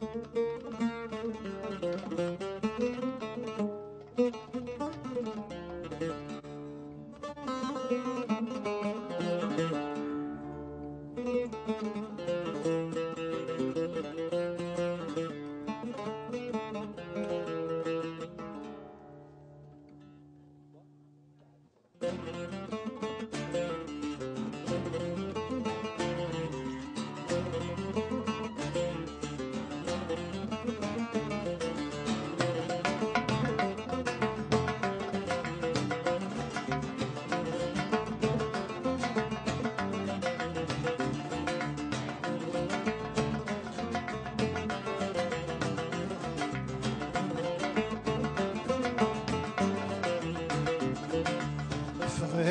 Müzik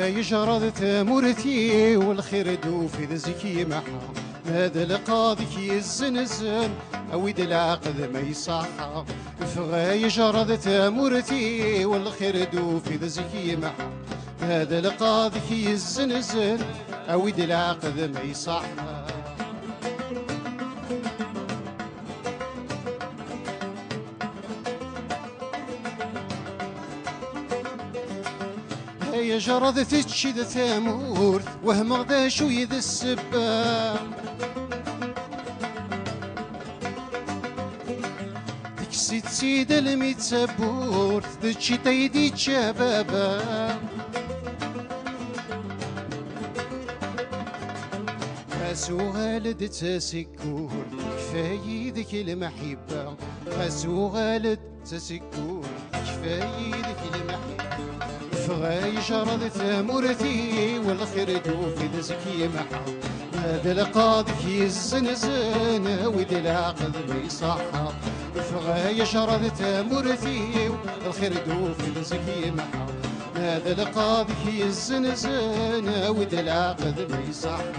يجرد ثمورتي والخير دوفي ذزكي محا. ماذا القاضي الزنزن أويد العقد ما يصحى فغا يجرد ثمورتي والخير دوفي ذزكي محا. ماذا القاضي الزنزن أويد العقد ما يصحى جرد تتشي ذا ثامور وهم غدا شوي ذا السبا تكسي تسيد الميت سبور تتشي تيدي تشابابا خاسو غالد تسكور كفاية ذيك المحبة. خاسو غالد تسكور كفاية ذيك المحبة. فغاي جرد ثمورتي والخير دوفي ذزكي محا هذا القاضي الزنزن ود العقد بيصحى فغاي جرد ثمورتي والخير دوفي ذزكي محا هذا القاضي الزنزن ود العقد بيصحى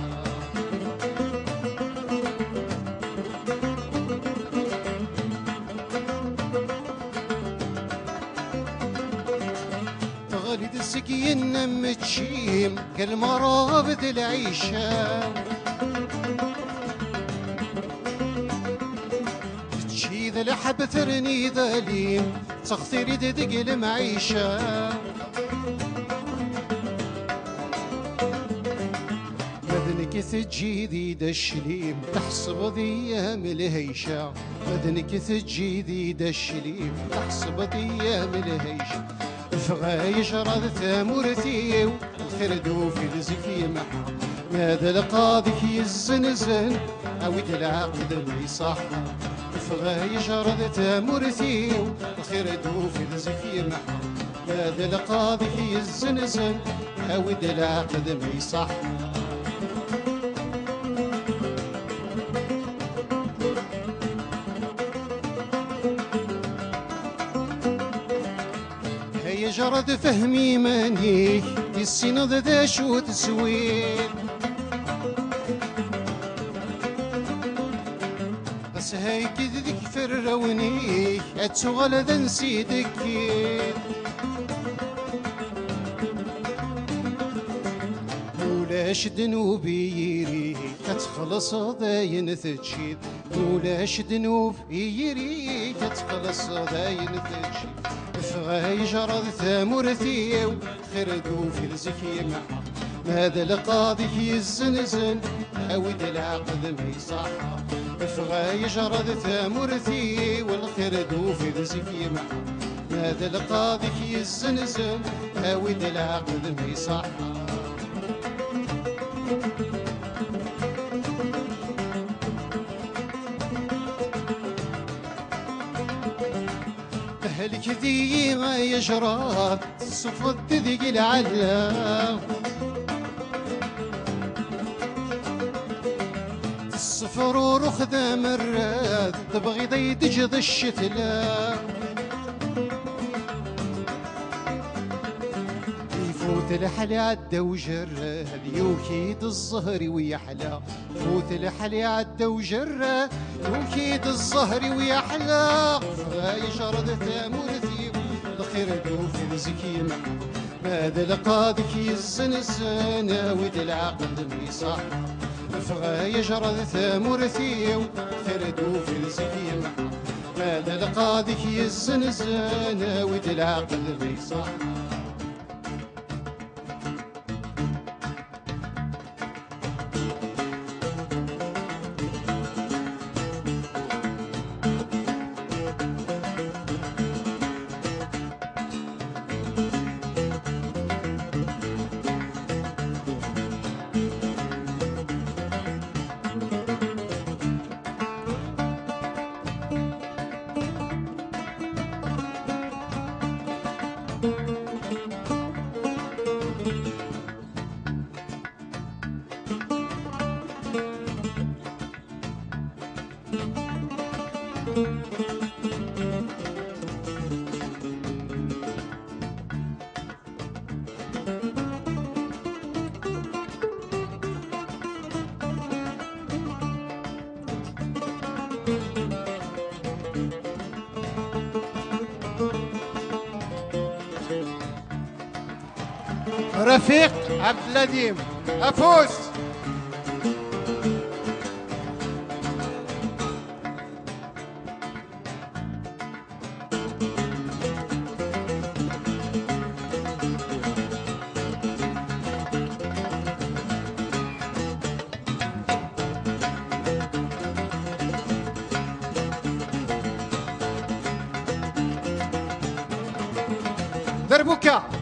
تغلد السكين متشيم كالمرابط العيشة. تشي ذا لحب ثرني ذليم تغثر ددق المعيشة. مدنك تجيدي دا الشليم تحسب ذيام الهيشة. مدنك تجيدي دا الشليم تحسب ذيام الهيشة. فغايش راد ثامورتي الخير دوفي لزكي محا. ماذا القاضي الزنزن عود العقد ما يصحى فغايش راد ثامورتي الخير دوفي لزكي محا. ماذا القاضي الزنزن عود العقد ما يصحى هي جرد فهمي ماني السنة ذا شو تسوين بس هيك ذيك فروني اتسوغل ذا نسيدك مولاش ذنوبي يري كتخلص ضاين تجيد مولاش ذنوب يري كتخلص ضاين تجيد فغاي جرد ثامورتي خير دوفي الزكي معها ماذا القاضي الزنزن عود العقد ما يصحى. فغاي جرد ثامورتي والخير دوفي الزكي معها ماذا القاضي الزنزن عود العقد ما يصحى. أهلك ذي ما يجرى صفت ذي العلا الصفر ورخذ مرات تبغي ذي تجد الشتلا يفوت الحلي عدى وجرى يوكيد الزهر ويحلى فوت الحلي عدى وجرى يوكيد الزهر ويحلى فغاي شرد ثامورتي الخير دوفي زكي ماذا لقادك الزنزانة ود العقد ميصح فغا يجرد ثمورتي فردو في السكيم مال القاضي يزنزان ود العقل بيصح رفيق عبد النديم أفوز. دربكة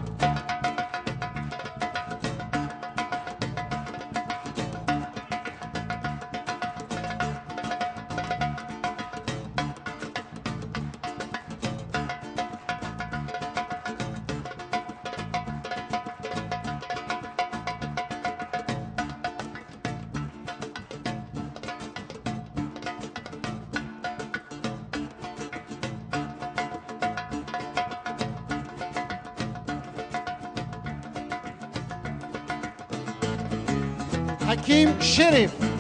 Hakim Sherif.